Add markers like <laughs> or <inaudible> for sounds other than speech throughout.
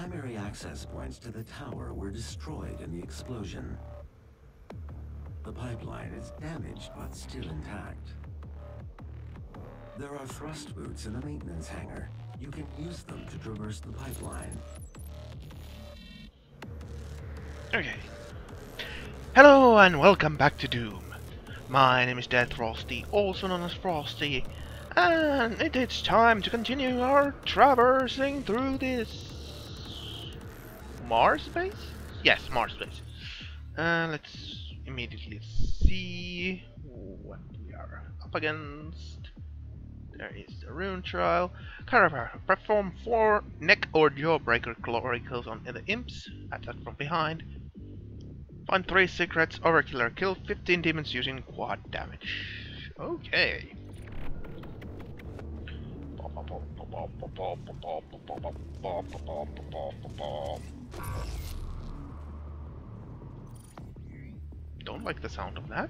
primary access points to the tower were destroyed in the explosion. The pipeline is damaged but still intact. There are thrust boots in the maintenance hangar. You can use them to traverse the pipeline. Okay. Hello and welcome back to Doom. My name is DeathFrosty, also known as Frosty, and it is time to continue our traversing through this Mars base? Yes, Mars base. Uh, let's immediately see what we are up against. There is the rune trial. Caravar, perform four neck or jawbreaker kills on the imps. Attack from behind. Find three secrets, overkiller, kill 15 demons using quad damage. Okay. Don't like the sound of that.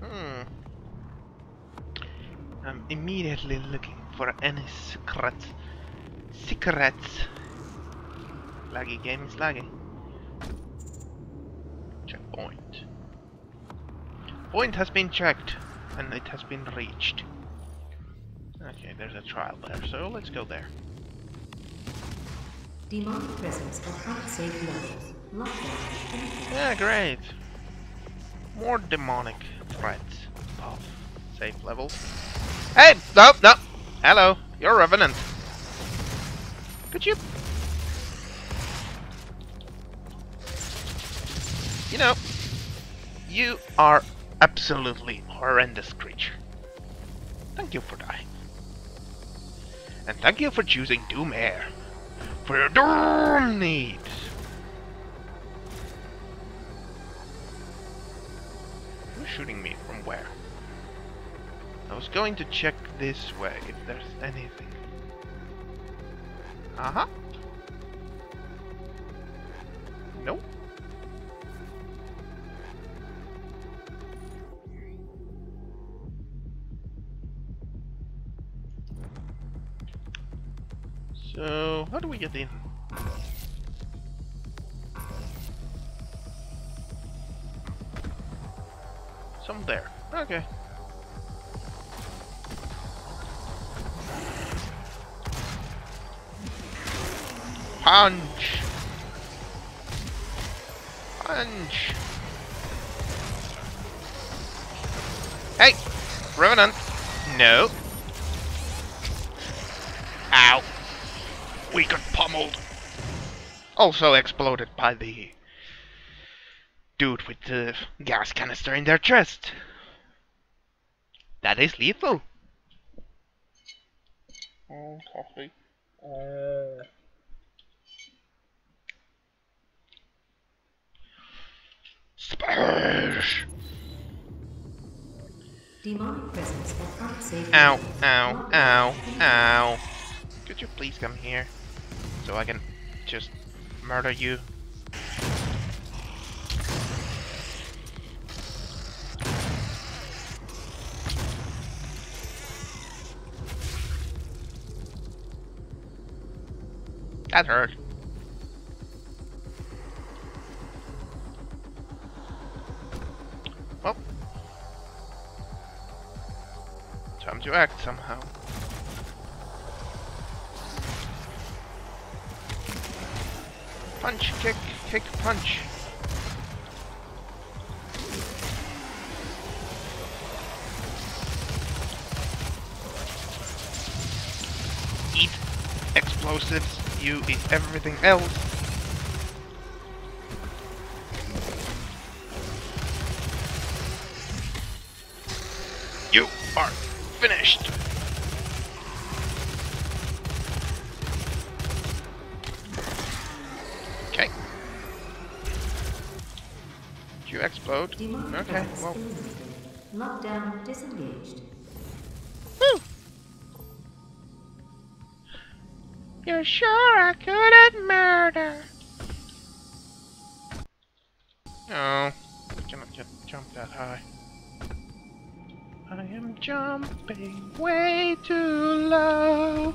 Hmm. I'm immediately looking for any secrets. Secrets. Laggy game is laggy. Checkpoint. Point has been checked and it has been reached. Okay, there's a trial there, so let's go there. Demonic presence at unsafe levels. Lockdown. Yeah, great. More demonic threats. Pop. Safe levels. Hey! No, no! Hello, you're Revenant. Could you... You know, you are absolutely horrendous creature. Thank you for dying. And thank you for choosing Doom Air for your Doom needs. Who's shooting me from where? I was going to check this way if there's anything. Uh-huh. Nope. So, how do we get in? Some there. Okay. Punch! Punch! Hey! Revenant! No. We got pummeled. Also exploded by the dude with the gas canister in their chest. That is lethal. Oh, uh, coffee. Splash! Demonic presence at Ow, ow, ow, ow. Could you please come here? So I can just murder you? That hurt. Well. Time to act somehow. Punch, kick, kick, punch. Eat explosives, you eat everything else. You are finished. explode? Okay, well. Lockdown disengaged. Woo! You're sure I couldn't murder? No, I cannot get jump that high. I am jumping way too low.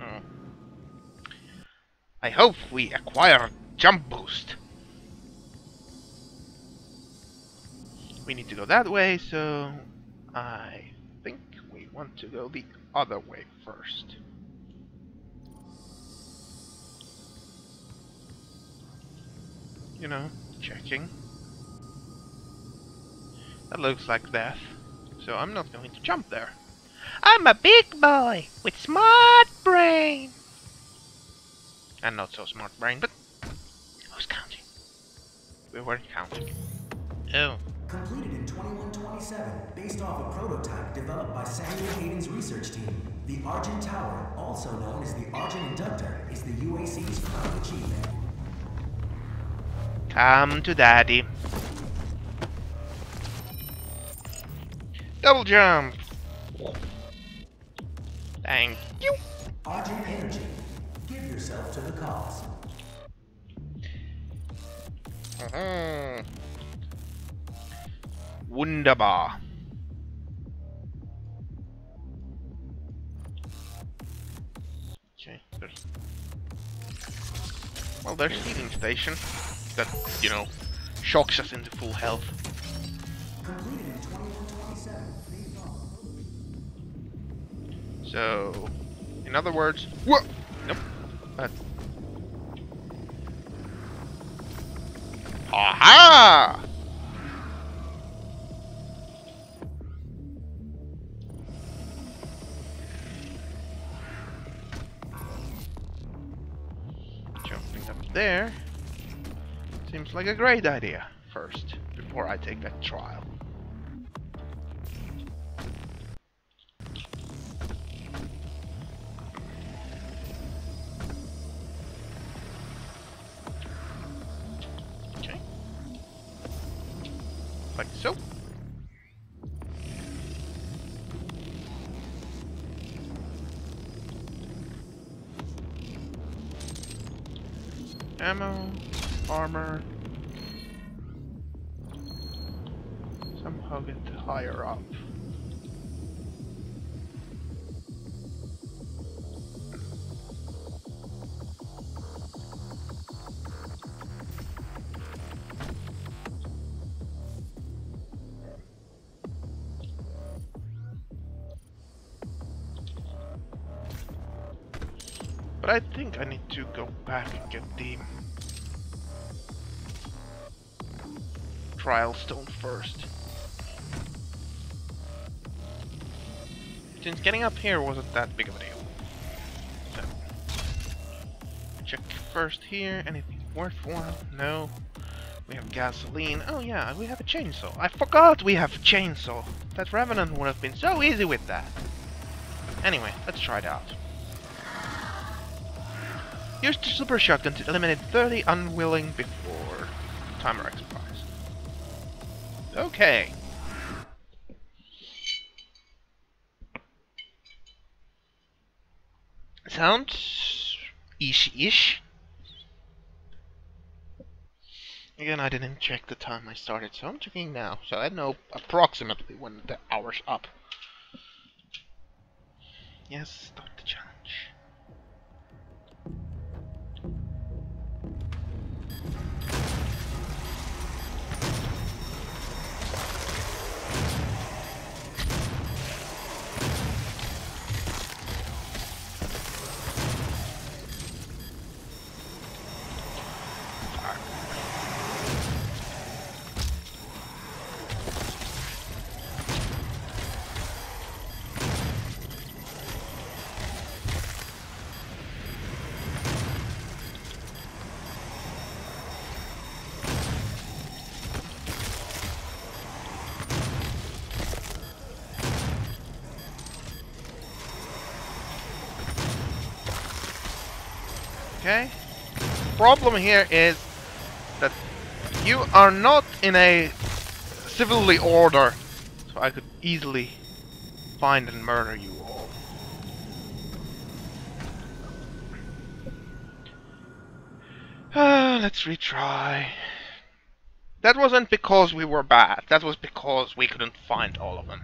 Oh. I hope we acquire jump boost. We need to go that way, so I think we want to go the other way first. You know, checking. That looks like death, so I'm not going to jump there. I'm a big boy with smart brain. And not so smart brain, but? We weren't counting. Oh. Completed in 2127, based off a prototype developed by Samuel Hayden's research team. The Argent Tower, also known as the Argent Inductor, is the UAC's crown achievement. Come to daddy. Double jump. Thank you. Argent Energy. Give yourself to the cause. Mhm. Wunderbar. Okay, there's... Well, there's healing station that, you know, shocks us into full health. Completed in 2127, based off So, in other words, whoa, nope. But, aha! Jumping up there seems like a great idea. First, before I take that trial. Ammo, armor. Somehow get higher up. But I think I need to go back and get the trial stone first. Since getting up here wasn't that big of a deal. So, check first here, anything worthwhile? No. We have gasoline. Oh yeah, we have a chainsaw. I forgot we have a chainsaw. That Revenant would have been so easy with that. Anyway, let's try it out. Use the super shotgun to eliminate 30 unwilling before timer expires. Okay. Sounds ish-ish. Again, I didn't check the time I started, so I'm checking now, so I know approximately when the hour's up. Yes, Problem here is that you are not in a civilly order, so I could easily find and murder you all. Ah, let's retry. That wasn't because we were bad, that was because we couldn't find all of them.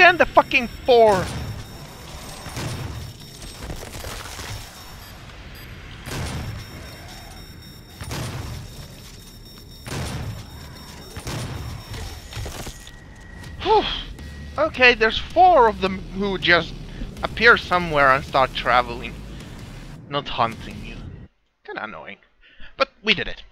Again, the fucking four. Okay, there's four of them who just appear somewhere and start traveling. Not hunting you. Kinda annoying. But we did it.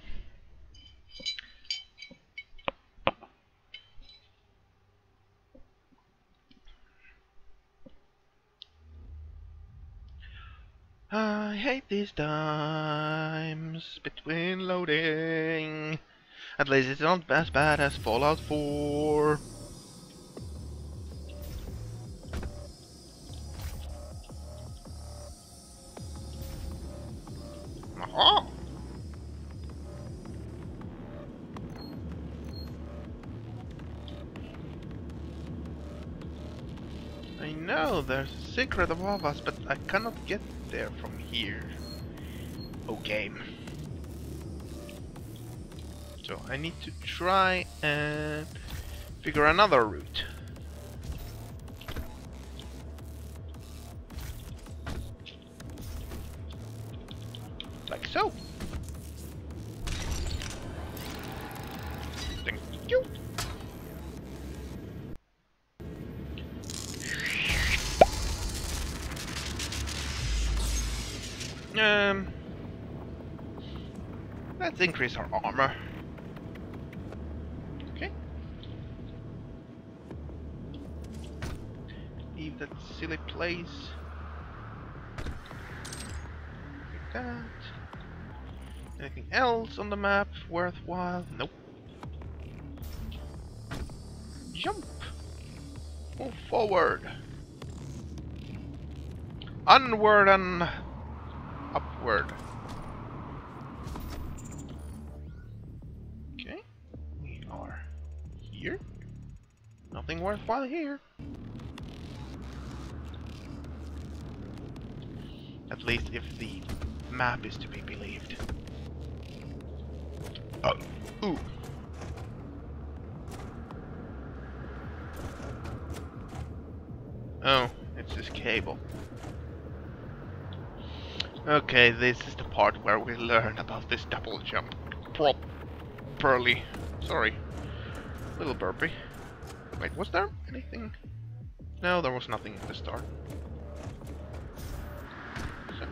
I hate these times between loading. At least it's not as bad as Fallout 4. Aha! I know there's secret above us, but I cannot get there from here. Oh, game. So I need to try and figure another route. Like so. Let's increase our armor. Okay. Leave that silly place. Like that. Anything else on the map worthwhile? Nope. Jump! Move forward! Onward and upward. Here. Nothing worthwhile here. At least if the map is to be believed. Oh, ooh. Oh, it's this cable. Okay, this is the part where we learn about this double jump properly. Sorry. Little burpee. Wait, was there anything? No, there was nothing at the start. So.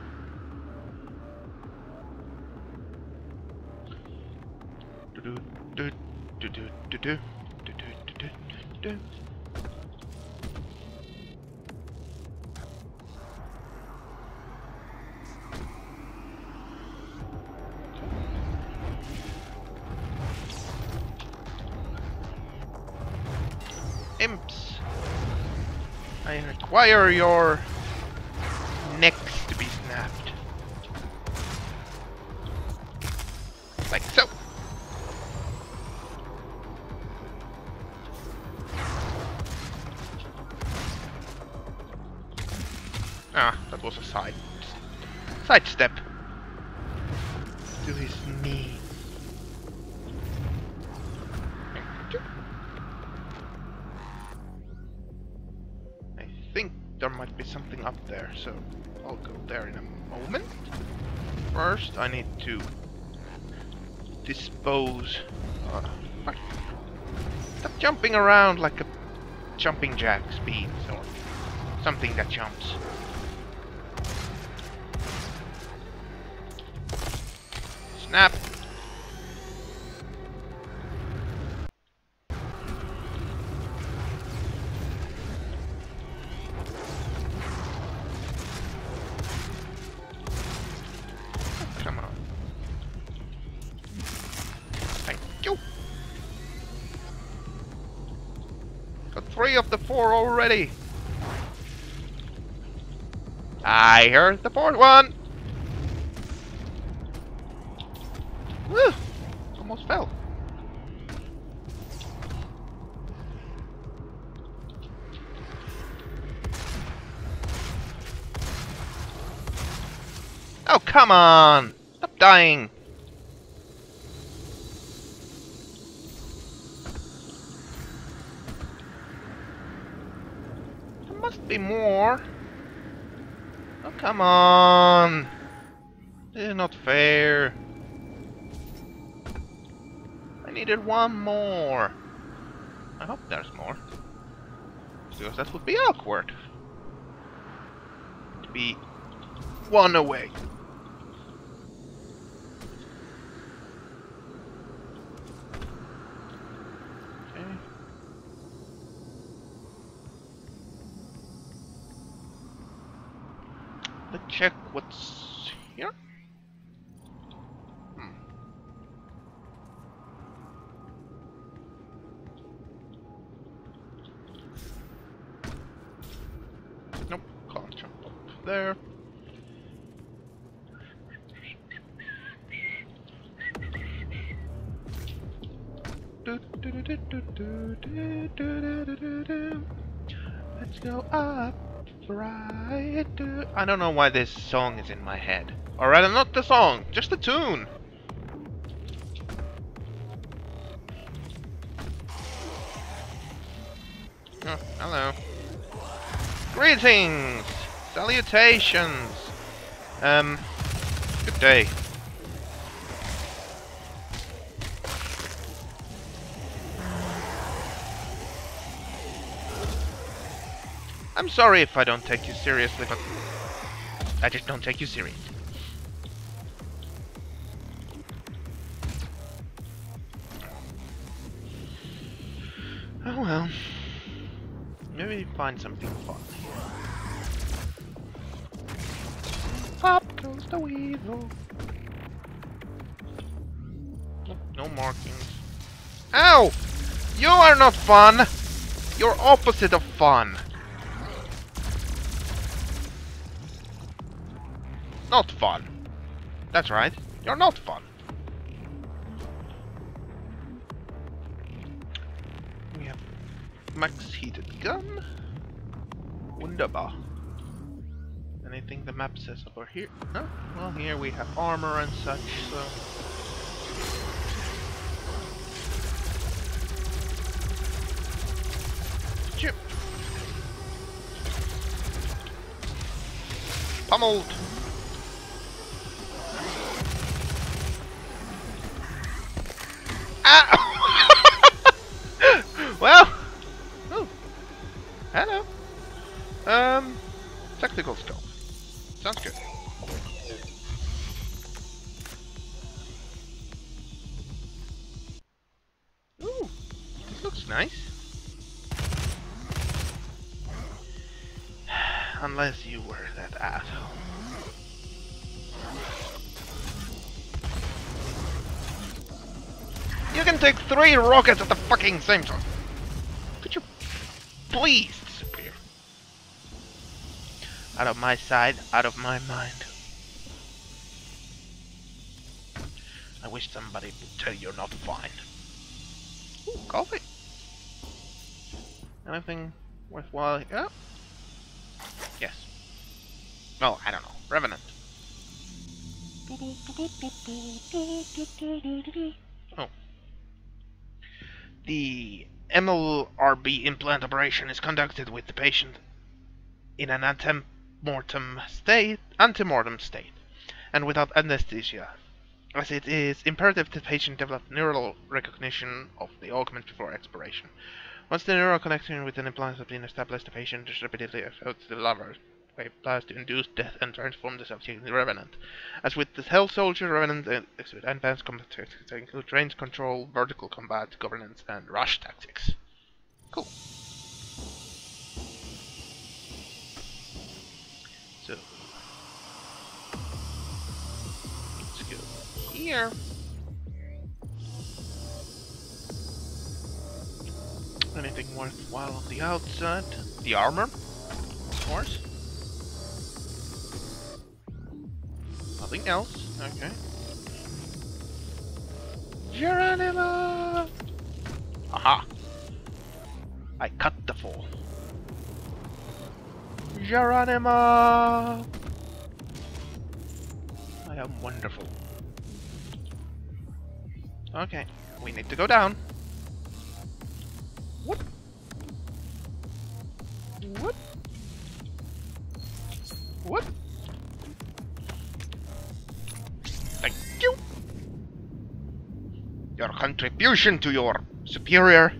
Do-do, do, do-do, do-do, do-do, do-do, do-do. Imps. I are your to dispose. Uh. Stop jumping around like a jumping jack speed or something that jumps. Snap! Four already! I heard the fourth one! Woo! Almost fell. Oh, come on! Stop dying! There must be more. Oh, come on! This is not fair. I needed one more. I hope there's more. Because that would be awkward. To be one away. what's here? Hmm. Nope, can't jump up there. Let's go up, right. I don't know why this song is in my head. Or rather, not the song, just the tune. Oh, hello. Greetings! Salutations! Um, good day. I'm sorry if I don't take you seriously, but I just don't take you seriously. Oh well. Maybe find something fun. Up goes the weasel. Nope, No markings. Ow! You are not fun! You're opposite of fun. Not fun. That's right. You're not fun. We have max heated gun. Wunderbar. Anything the map says over here? No? Well, here we have armor and such, so... Chip! Pummeled! You can take three rockets at the fucking same time. Could you please disappear? Out of my sight, out of my mind. I wish somebody would tell you you're not fine. Ooh, coffee. Anything worthwhile? Yeah. Yes. No, I don't know. Revenant. Oh. The MLRB implant operation is conducted with the patient in an antemortem state, antemortem state, and without anesthesia, as it is imperative that the patient develop neural recognition of the augment before expiration. Once the neural connection with an implant has been established, the patient is repeatedly exposed to the lava wave blast to induce death and transform the subject into Revenant. As with the Hell Soldier, Revenant uh, exhibit advanced combat tactics that include range control, vertical combat, governance, and rush tactics. Cool. So let's go here. Anything worthwhile on the outside? The armor, of course. Nothing else. Okay. Geronimo! Aha! I cut the fall. Geronimo! I am wonderful. Okay, we need to go down. What? What? What? Your contribution to your superior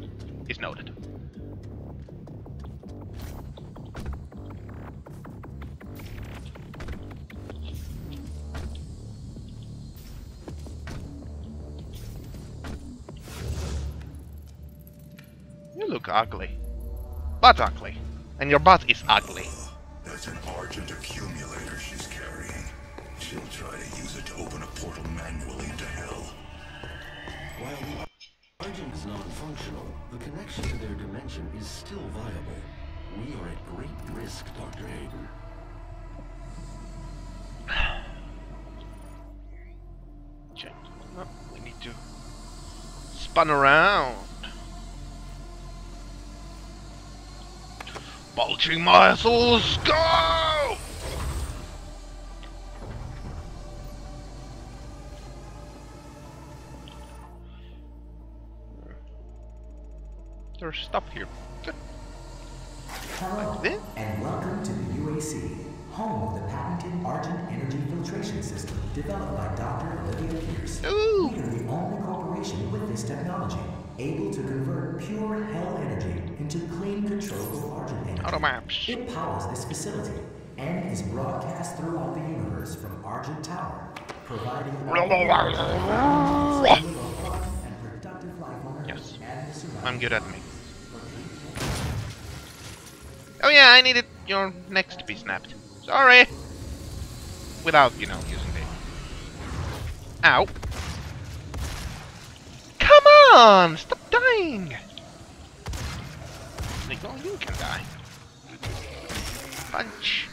is noted. You look ugly. Butt ugly. And your butt is ugly. That's an Argent accumulator she's carrying. She'll try to use it to open a portal manually. While the Argent is non-functional, the connection to their dimension is still viable. We are at great risk, Dr. Hayden. Check. We need to spun around. Bulging muscles, go! There's stuff here. Hello, this? and welcome to the UAC, home of the patented Argent Energy Filtration System developed by Dr. Olivia Pierce. Ooh. We are the only corporation with this technology, able to convert pure hell energy into clean, controllable Argent energy. Auto maps. It powers this facility and is broadcast throughout the universe from Argent Tower, providing and productive life on Earth Yes. and the surrounding I'm good at me. Yeah, I needed your necks to be snapped. Sorry. Without, you know, using the... Ow. Come on! Stop dying! Like, well, you can die. Punch.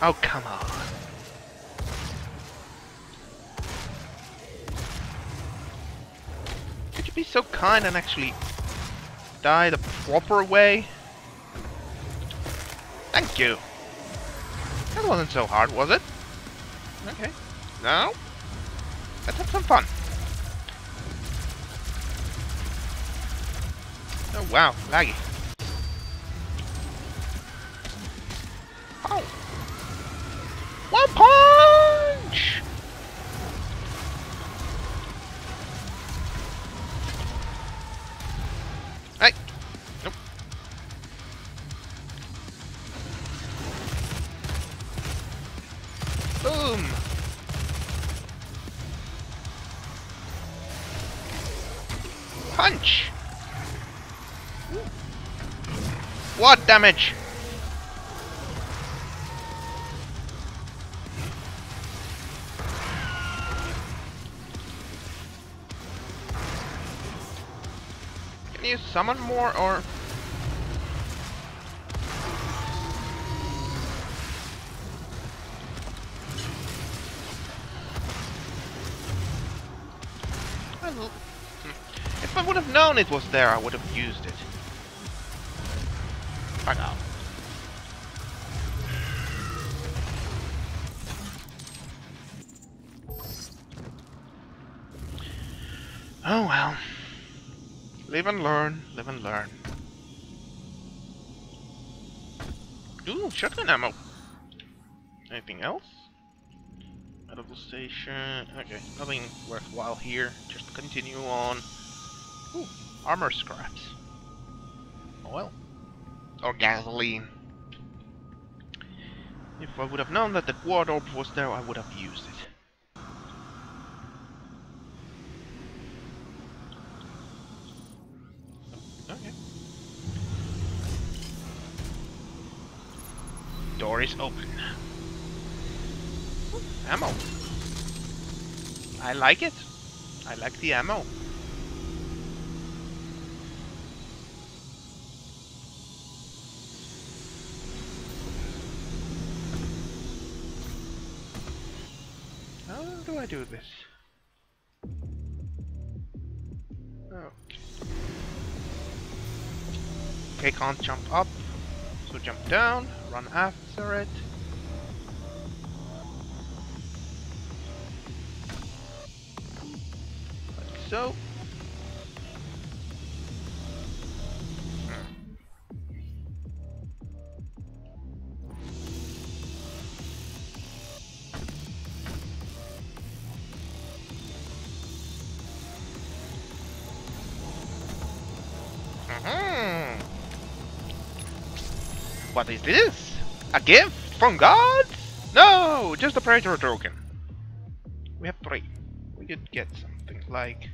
Oh, come on. Be so kind and actually die the proper way? Thank you. That wasn't so hard, was it? Okay. Now, let's have some fun. Oh wow, laggy. Damage? Can you summon more or... Hmm. If I would have known it was there, I would have used it. And learn, live and learn. Ooh, shotgun ammo. Anything else? Medical station. Okay, nothing worthwhile here. Just continue on. Ooh, armor scraps. Oh, Oil. Or gasoline. If I would have known that the ward orb was there, I would have used it. Okay. Is open. Ammo. I like it. I like the ammo. How do I do this? Okay. Okay, can't jump up. So jump down, run after it. Like so. Mhm. What is this? Gift from God? No, just a Praetor token. We have three. We could get something like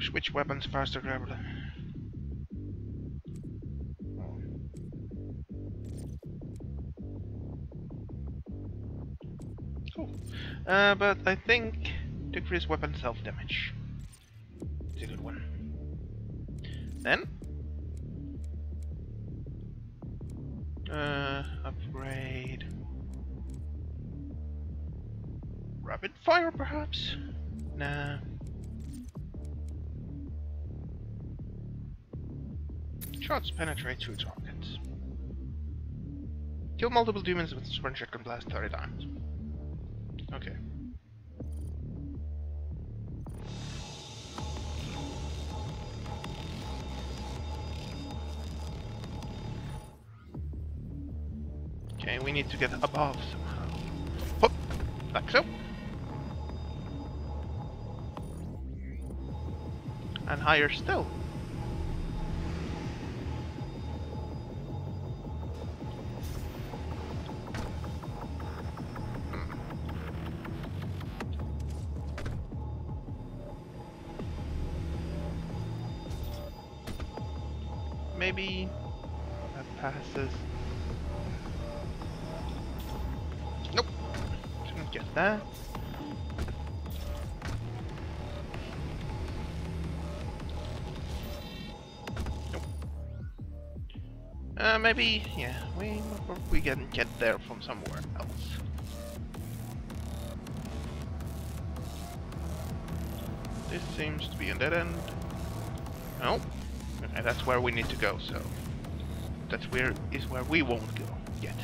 switch weapons faster grab. Cool. Uh, but I think decrease weapon self damage. It's a good one. Then perhaps. Nah. Shots penetrate through targets. Kill multiple demons with sprint shotgun blast 30 times. Okay. Okay, we need to get above somehow. Hop! Like so. And higher still. Maybe, yeah, we we can get there from somewhere else. This seems to be a dead end. No. Okay, that's where we need to go, so that's where is where we won't go yet.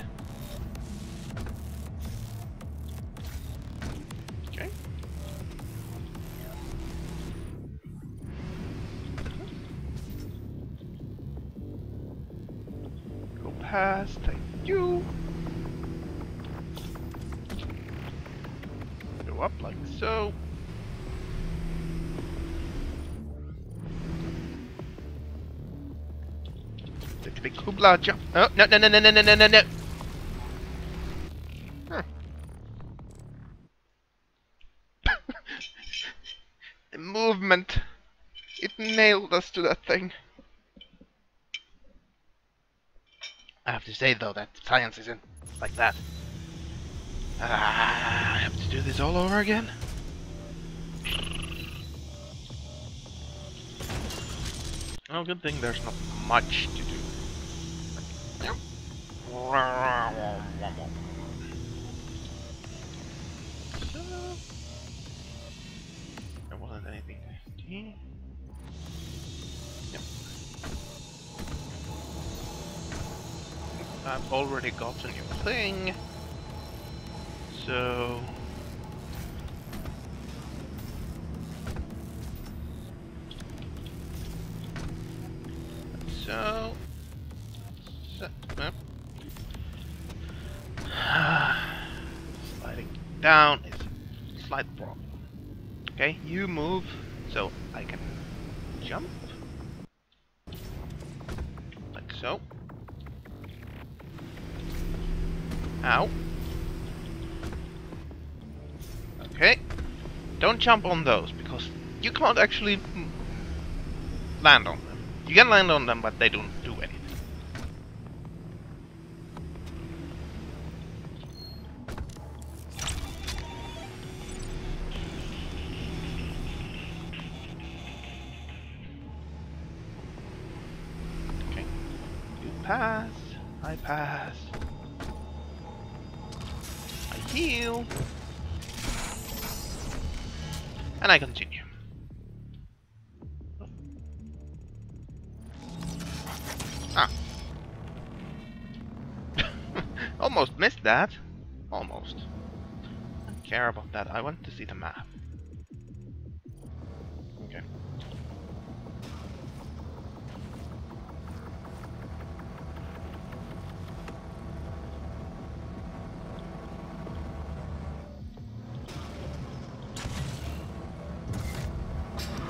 The big hoopla jump. Oh, no, no, no, no, no, no, no, no, no. Huh. <laughs> the movement. It nailed us to that thing. I have to say though that science isn't like that. Ah, I have to do this all over again. Oh, good thing there's not much to do. There wasn't anything I've already got a new thing. So... So... down is a slight problem. Okay, you move so I can jump. Like so. Ow. Okay. Don't jump on those because you can't actually land on them. You can land on them, but they don't do that. Almost. I don't care about that. I want to see the map. Okay.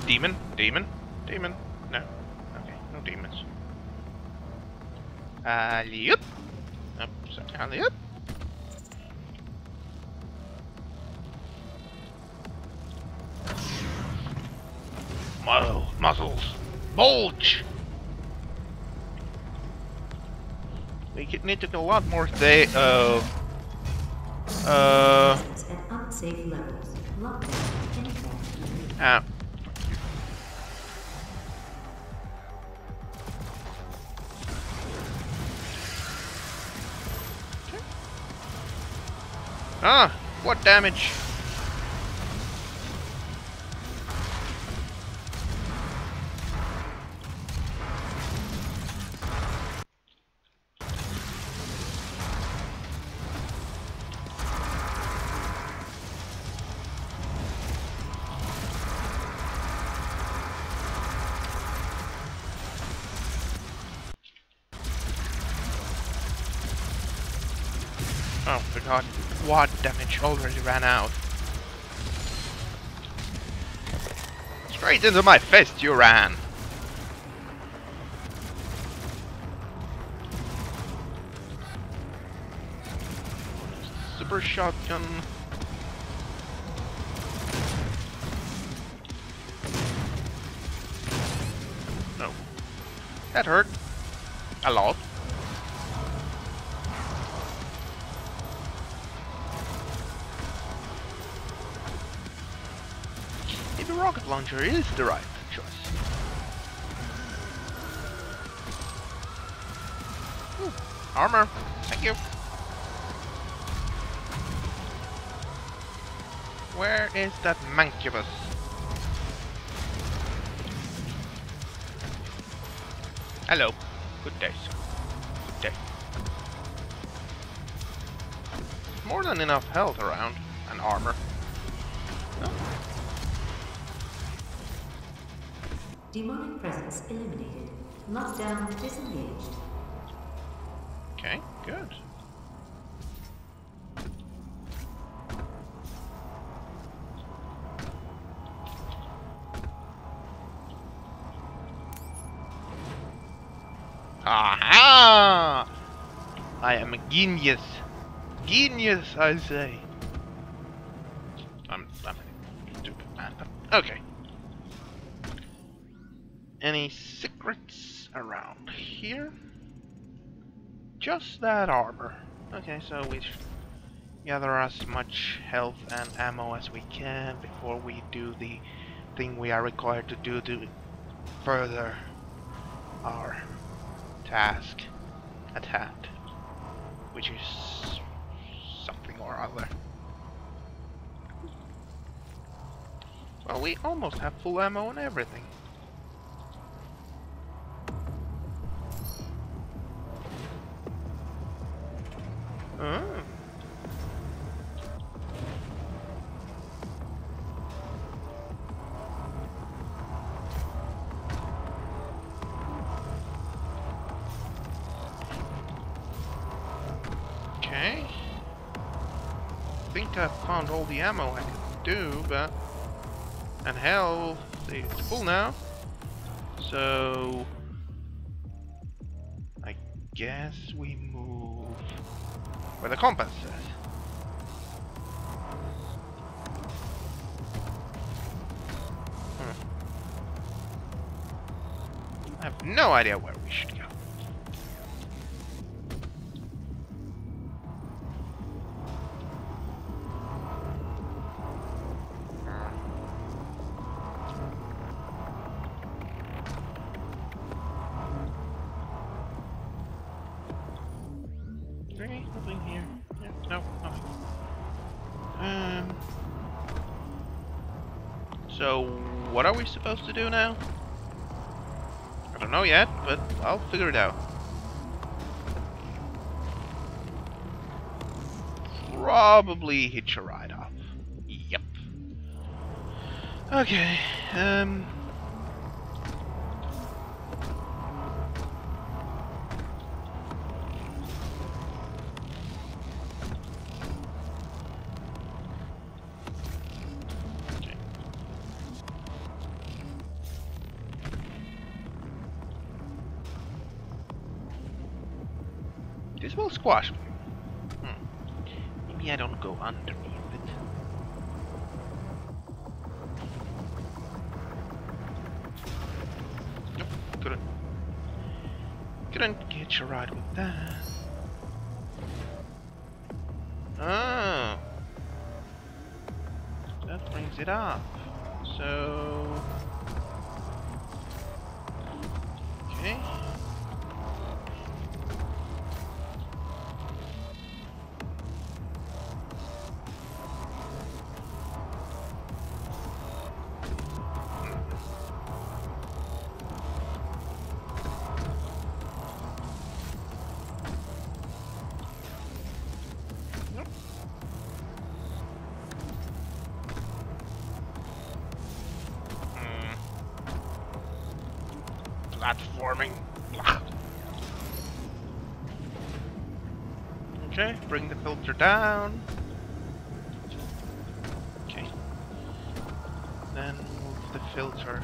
Demon? Demon? Demon? No. Okay, no demons. Alley up! Up, sorry, alley Bulge! We need to do a lot more today. Uh. Uh. Ah, what damage? Damage already ran out. Straight into my fist you ran. Super shotgun. No. That hurt. A lot. Launcher is the right choice. Ooh, armor. Thank you. Where is that mancubus? Hello. Good day, sir. Good day. More than enough health around and armor. Demonic presence eliminated. Lockdown disengaged. Okay, good. Aha! I am a genius. Genius, I say. I'm, I'm a stupid man, okay. Just that armor. Okay, so we gather as much health and ammo as we can before we do the thing we are required to do to further our task at hand, which is something or other. Well, we almost have full ammo and everything. The ammo I could do, but... And hell, it's full now. So... I guess we move where the compass says. Hmm. I have no idea where we should do now? I don't know yet, but I'll figure it out. Probably hitch a ride off. Yep. Okay, um... squash. Hmm. Maybe I don't go underneath Platforming. Okay, bring the filter down. Okay. Then move the filter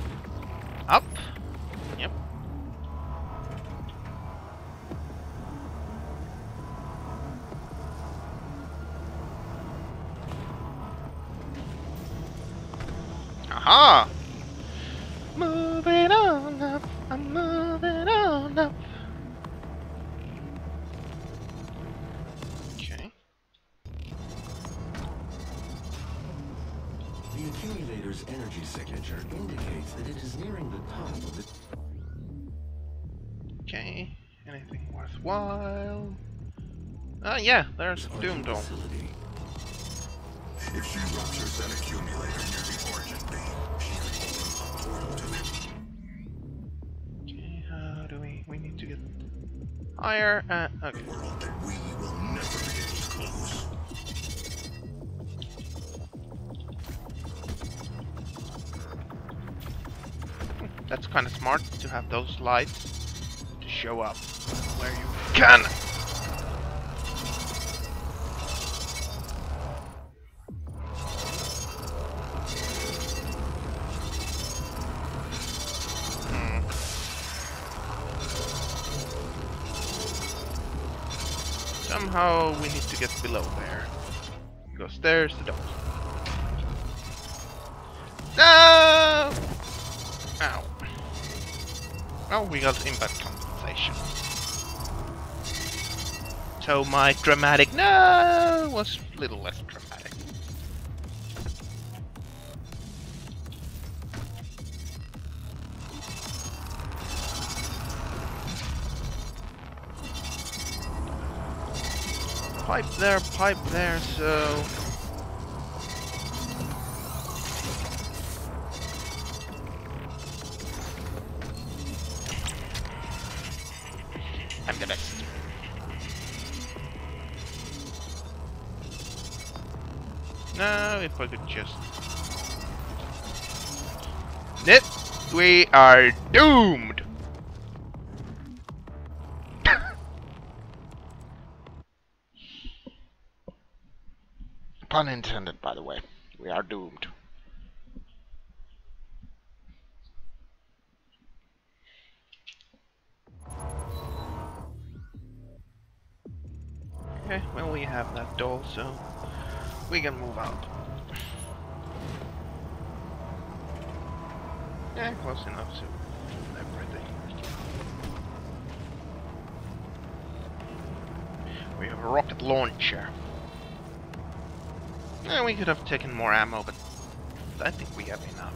there's Argent Doom Dome. If she ruptures that accumulator near the Beam, she could open a portal to it. Okay, how do we... We need to get higher. Uh, okay. World that we will never be able to close. That's kind of smart to have those lights to show up where you can. Somehow we need to get below there. Because there's the door. No! Ow. Oh, we got impact compensation. So my dramatic no was a little less dramatic. Pipe there, pipe there, so... I'm the best. No, if I could just... Nip, we are doomed! Pun intended, by the way. We are doomed. Okay, well we have that doll, so we can move out. Yeah, close enough to everything. We have a rocket launcher. Yeah, we could have taken more ammo, but I think we have enough.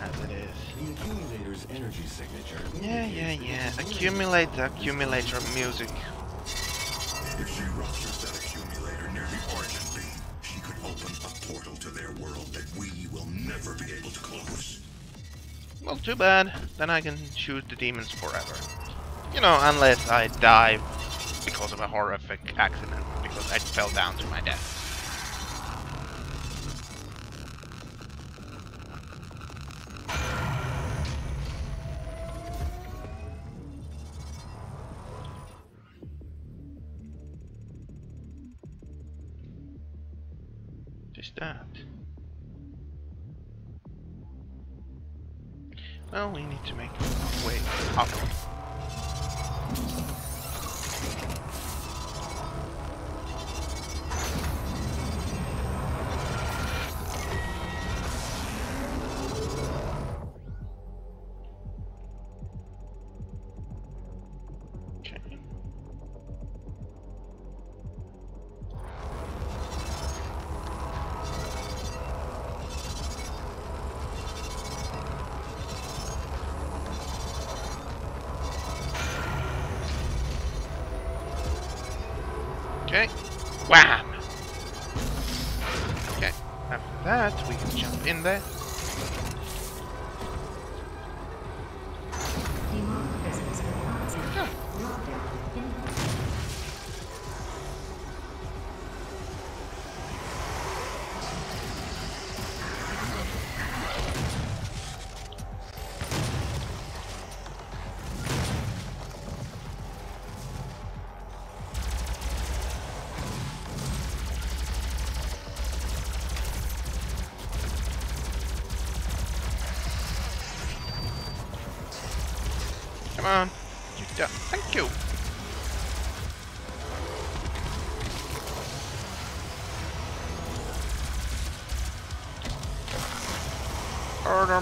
As it is. The accumulator's energy signature. Yeah, yeah, yeah. Accumulate the accumulator music. If she ruptures that accumulator near the Argent beam, she could open a portal to their world that we will never be able to close. Well, too bad. Then I can shoot the demons forever. You know, unless I die because of a horrific accident, because I fell down to my death. Just that. Well, we need to make our way up.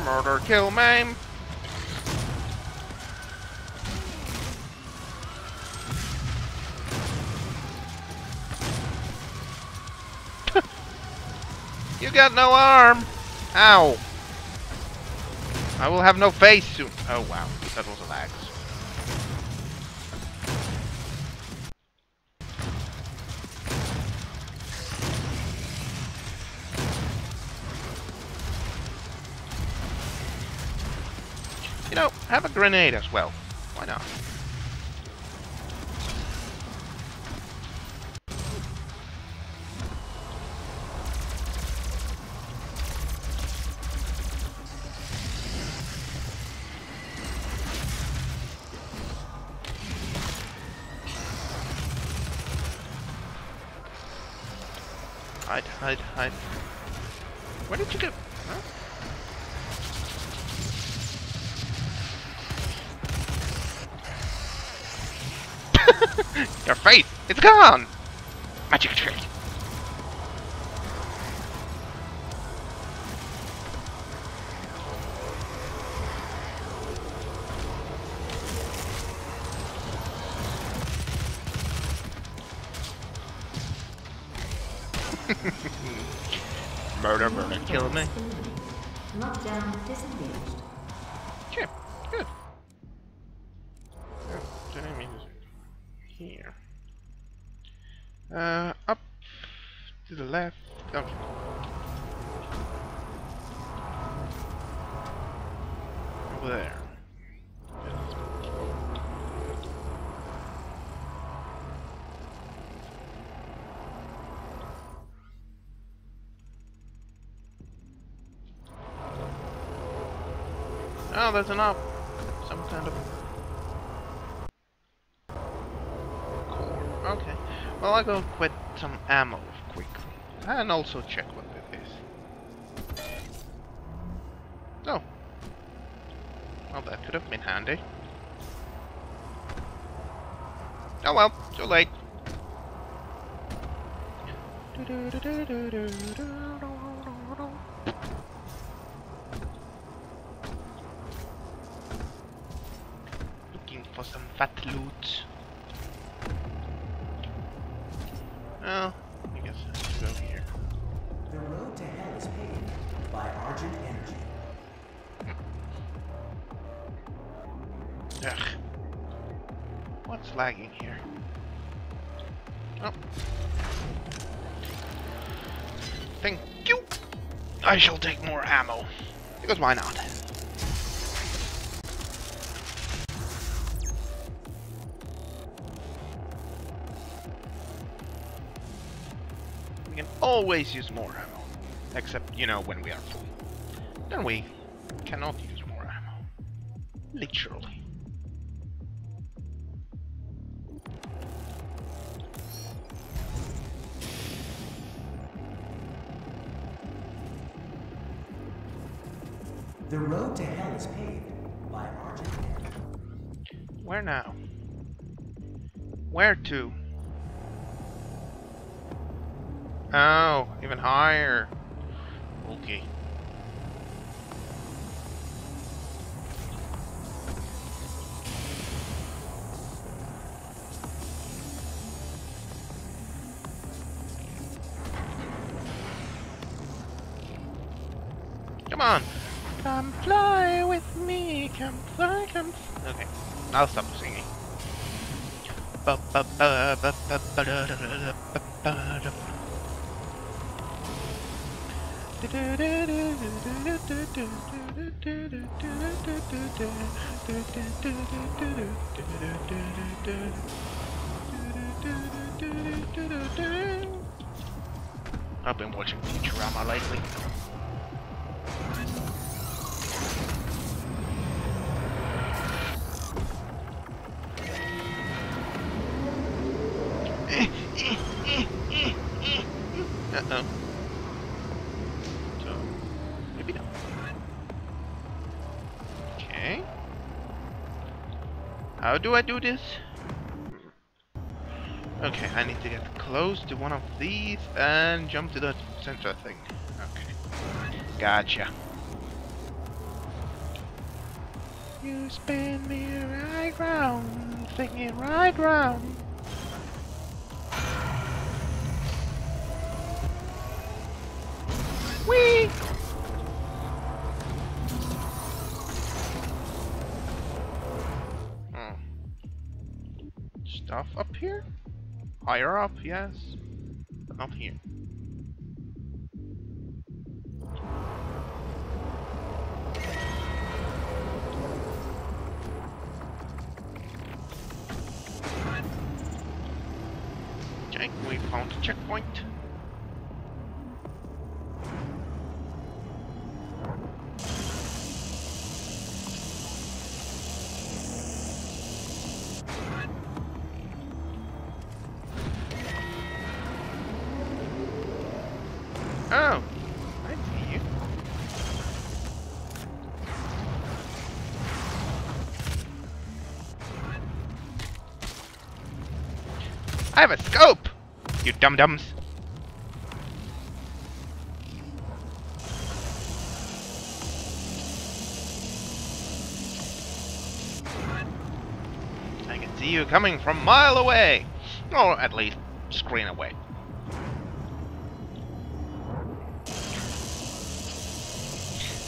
Murder, kill, maim. <laughs> you got no arm. Ow. I will have no face soon. Oh wow, that was a lag. Have a grenade as well. Why not? It's gone! There's an. Some kind of. Okay. Well, I'll go get some ammo quickly. And also check what it is. Oh. Well, that could have been handy. Oh well, too late. Looking for some fat loot. Oh, I guess to go here. The road to hell is paved by Argent Energy. Ugh. What's lagging here? Oh. Thank you! I shall take more ammo. Because why not? Always use more ammo. Except, you know, when we are full. Then we cannot use more ammo. Literally. The road to hell is paved by Argent Where now? Where to? Oh, even higher. Okay. Come on. Come fly with me. Come fly, come. f- Okay, I'll stop singing. I've been watching Futurama lately. How do I do this? Okay, I need to get close to one of these and jump to the center thing. Okay. Gotcha. You spin me right round, spin right round. Higher up, yes. But not here. Okay, we found a checkpoint. Have a scope! You dum-dums! I can see you coming from mile away! Or at least, screen away.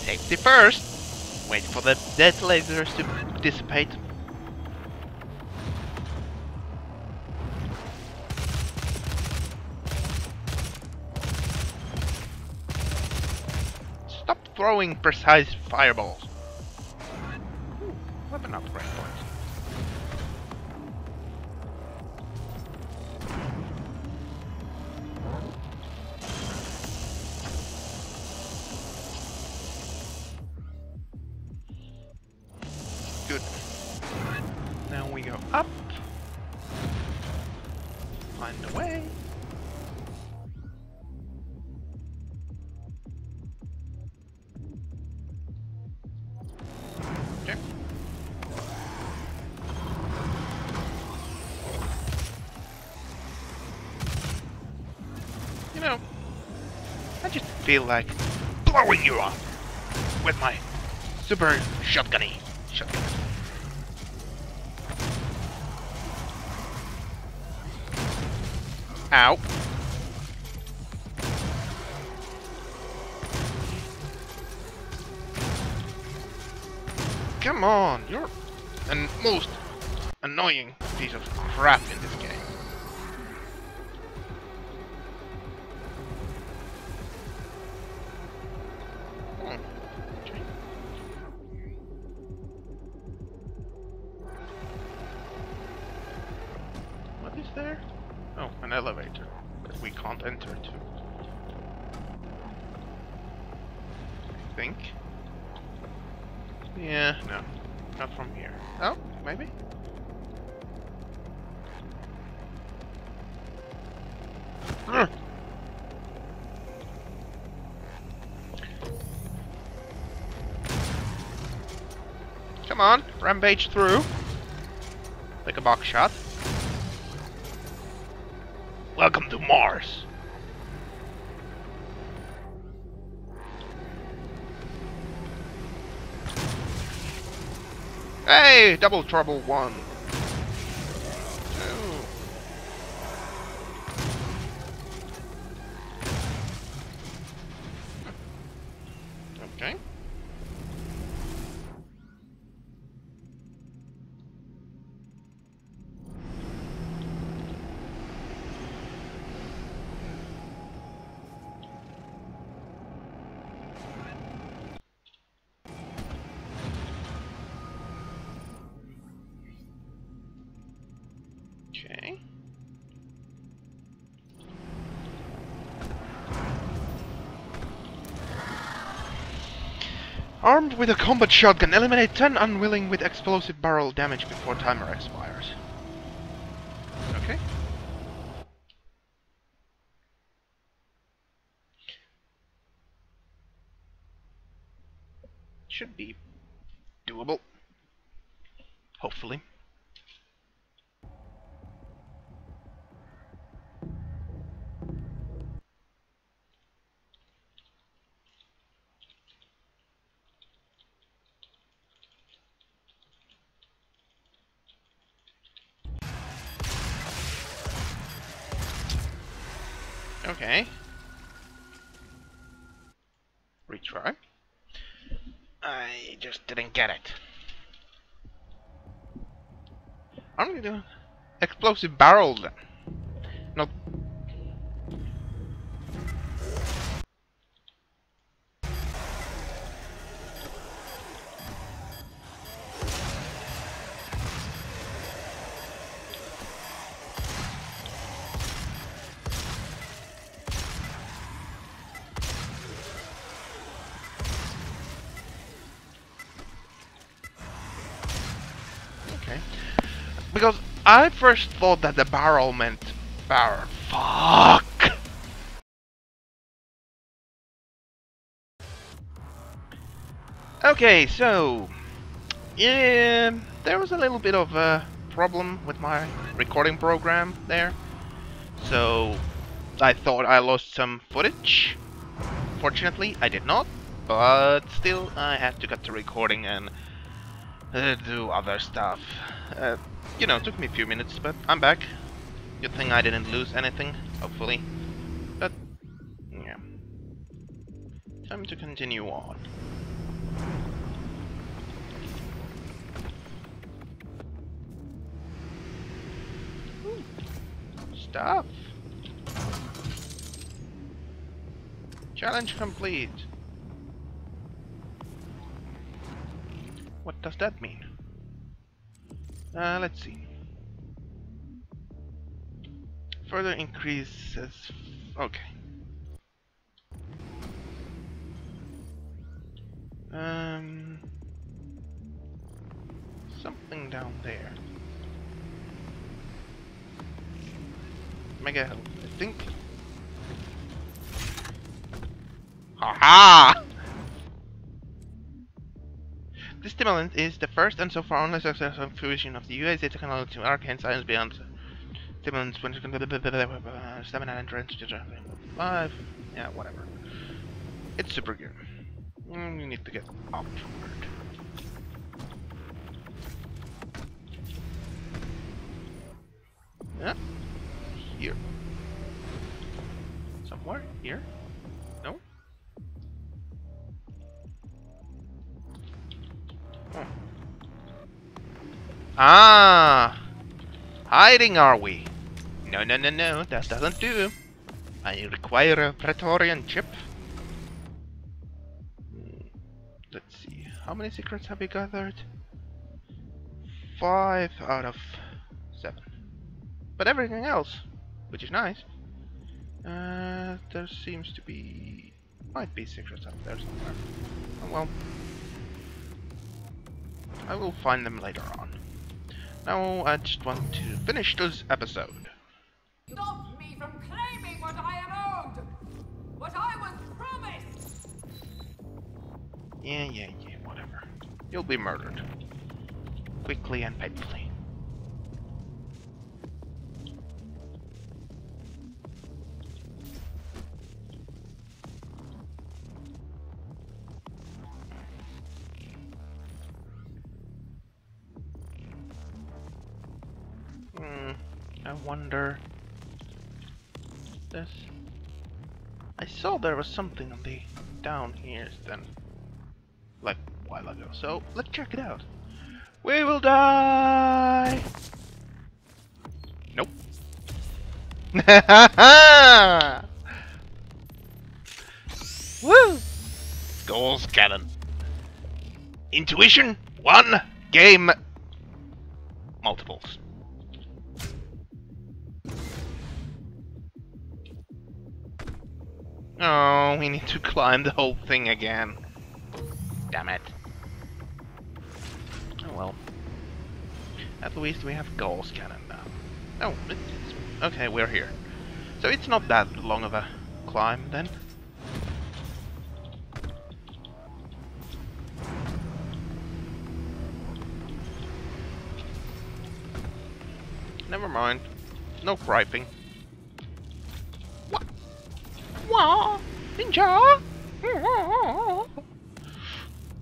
Safety first! Wait for the dead lasers to dissipate. Throwing precise fireballs. Feel like blowing you up with my super shotgunny shotgun. Ow. Come on, you're the most annoying piece of crap in this Yeah, no. Not from here. Oh, maybe? Ugh. Come on, rampage through. Like a box shot. Double trouble one. With a combat shotgun, eliminate 10 unwilling with explosive barrel damage before timer expires. I just didn't get it. I'm gonna do explosive barrel then. I first thought that the barrel meant barrel. Fuck! Okay, so... Yeah, there was a little bit of a problem with my recording program there. So, I thought I lost some footage. Fortunately, I did not. But still, I had to cut the recording and uh, do other stuff. Uh, you know, took me a few minutes, but I'm back. Good thing I didn't lose anything, hopefully. But, yeah. Time to continue on. Stuff. Challenge complete. What does that mean? Uh, let's see. Further increases. Okay. Um. Something down there. Mega I think. Haha! This stimulant is the first and so far only successful fusion of the UAC technology to arcane science beyond stimulants when five. Yeah, whatever. It's super good. Mm, you need to get upward. Yeah. Here. Somewhere? Here? Ah! Hiding are we? No, no, no, no, that doesn't do. I require a Praetorian chip. Hmm, Let's see, how many secrets have we gathered? Five out of seven. But everything else, which is nice. Uh, there seems to be... might be secrets up there somewhere. Oh well. I will find them later on. Now I just want to finish this episode. Stop me from claiming what I am owed! What I was promised! Yeah, yeah, yeah, whatever. You'll be murdered. Quickly and painfully. I wonder... This... I saw there was something on the down here then like a while ago. So let's check it out. We will die. Nope. <laughs> Woo! Gauss cannon. Intuition one game multiples. Oh, we need to climb the whole thing again. Damn it. Oh well. At least we have Gauss cannon now. Oh, it's, okay, we're here. So it's not that long of a climb then. Never mind. No griping. Wah! Ninja!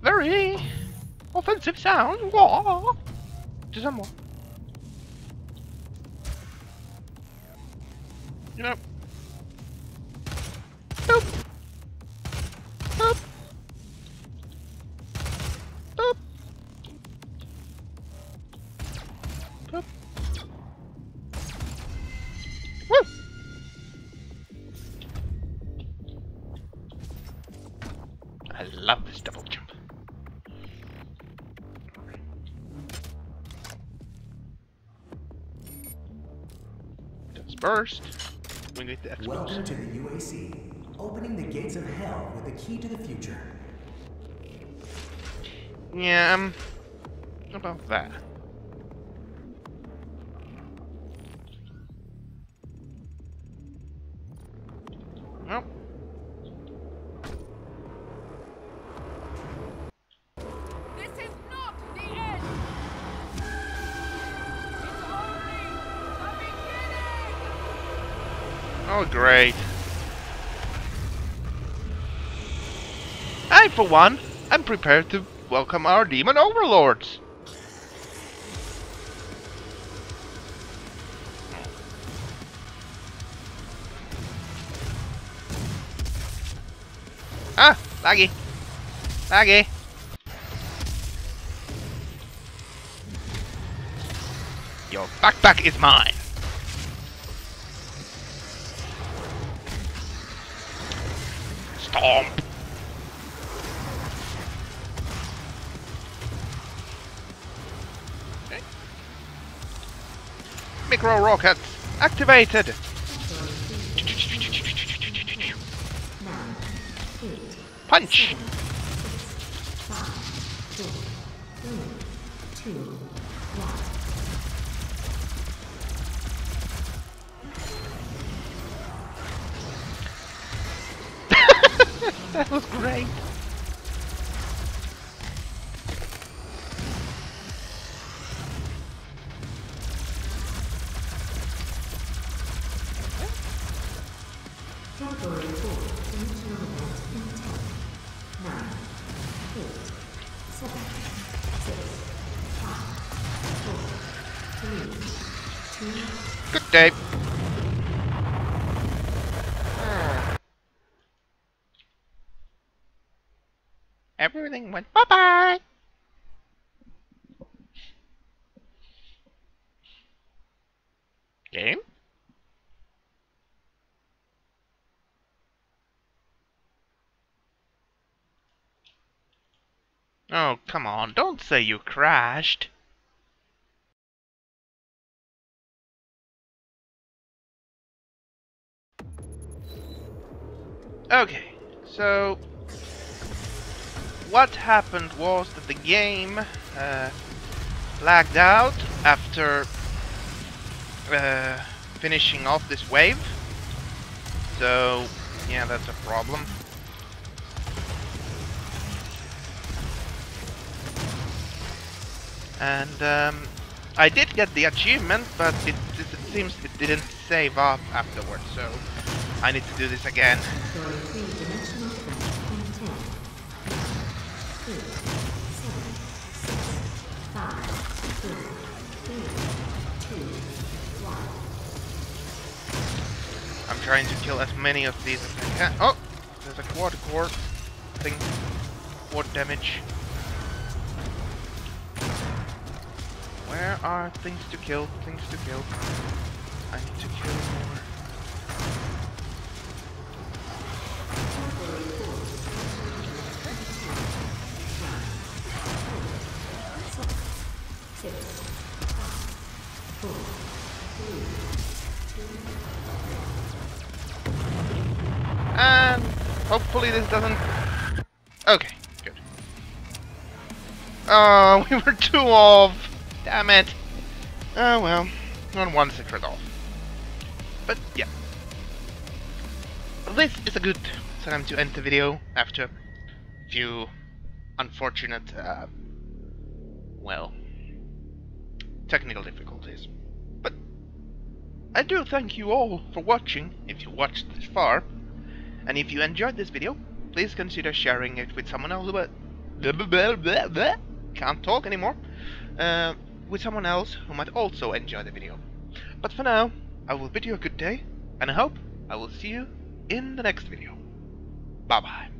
Very offensive sound. Wah! To someone. You know. Burst. We need the Xbox. Welcome to the UAC, opening the gates of hell with the key to the future. Yeah, um, about that. Great. I, for one, am prepared to welcome our demon overlords. Ah, laggy. Laggy. Your backpack is mine. Micro rockets activated. Punch. Good day. Hmm. Everything went bye bye. Game? Oh, come on, don't say you crashed. Okay, so what happened was that the game uh, lagged out after uh, finishing off this wave. So, yeah, that's a problem. And um, I did get the achievement, but it, it, it seems it didn't save up afterwards, so I need to do this again. I'm trying to kill as many of these as I can. Oh! There's a quad core thing. Quad damage. Where are things to kill? Things to kill. I need to kill more. Doesn't... Okay, good. Oh, <laughs> we were two off! Damn it! Oh well, on one secret off. But yeah. This is a good time to end the video after a few unfortunate, uh, well, technical difficulties. But I do thank you all for watching, if you watched this far. And if you enjoyed this video, please consider sharing it with someone else. But can't talk anymore. Uh, with someone else who might also enjoy the video. But for now, I will bid you a good day, and I hope I will see you in the next video. Bye bye.